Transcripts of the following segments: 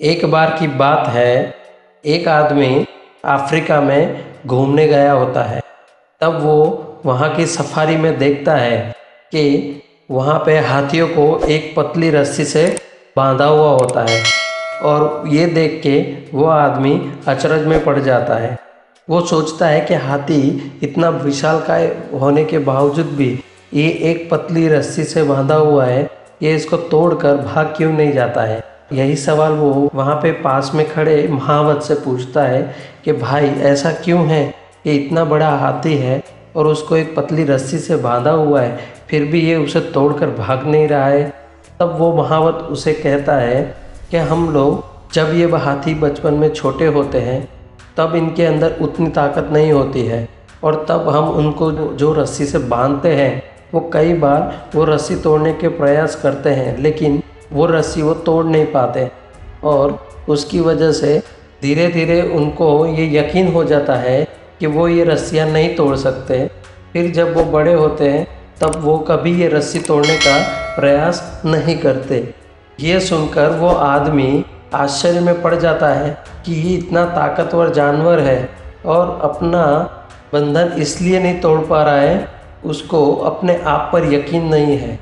एक बार की बात है, एक आदमी अफ्रीका में घूमने गया होता है। तब वो वहाँ की सफारी में देखता है कि वहाँ पे हाथियों को एक पतली रस्सी से बांधा हुआ होता है और ये देख के वो आदमी अचरज में पड़ जाता है। वो सोचता है कि हाथी इतना विशाल विशालकाय होने के बावजूद भी ये एक पतली रस्सी से बांधा हुआ है, ये इसको तोड़कर भाग क्यों नहीं जाता है? यही सवाल वो वहाँ पे पास में खड़े महावत से पूछता है कि, भाई, ऐसा क्यों है? कि इतना बड़ा हाथी है और उसको एक पतली रस्सी से बांधा हुआ है, फिर भी ये उसे तोड़कर भाग नहीं रहा है? तब वो महावत उसे कहता है कि, हम लोग, जब ये हाथी बचपन में छोटे होते हैं, तब इनके अंदर उतनी ताकत नहीं होती है और तब हम उनको जो रस्सी से बांधते हैं, वो कई बार वो रस्सी तोड़ने के प्रयास करते हैं, लेकिन वो रस्सी वो तोड़ नहीं पाते और उसकी वजह से धीरे धीरे उनको ये यकीन हो जाता है कि वो ये रस्सियाँ नहीं तोड़ सकते। फिर जब वो बड़े होते हैं, तब वो कभी ये रस्सी तोड़ने का प्रयास नहीं करते। ये सुनकर वो आदमी आश्चर्य में पड़ जाता है कि ये इतना ताकतवर जानवर है और अपना बंधन इसलिए नहीं तोड़ पा रहा है, उसको अपने आप पर यकीन नहीं है।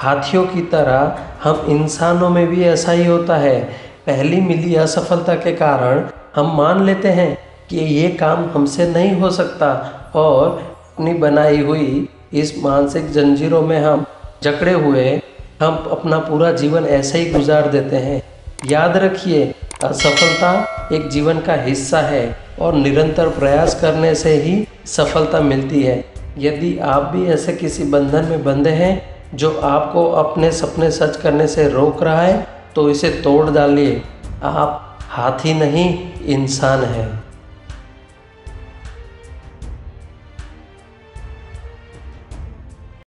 हाथियों की तरह हम इंसानों में भी ऐसा ही होता है। पहली मिली असफलता के कारण हम मान लेते हैं कि ये काम हमसे नहीं हो सकता और अपनी बनाई हुई इस मानसिक जंजीरों में हम जकड़े हुए हम अपना पूरा जीवन ऐसे ही गुजार देते हैं। याद रखिए, असफलता एक जीवन का हिस्सा है और निरंतर प्रयास करने से ही सफलता मिलती है। यदि आप भी ऐसे किसी बंधन में बंधे हैं जो आपको अपने सपने सच करने से रोक रहा है तो इसे तोड़ डालिए। आप हाथी नहीं, इंसान हैं।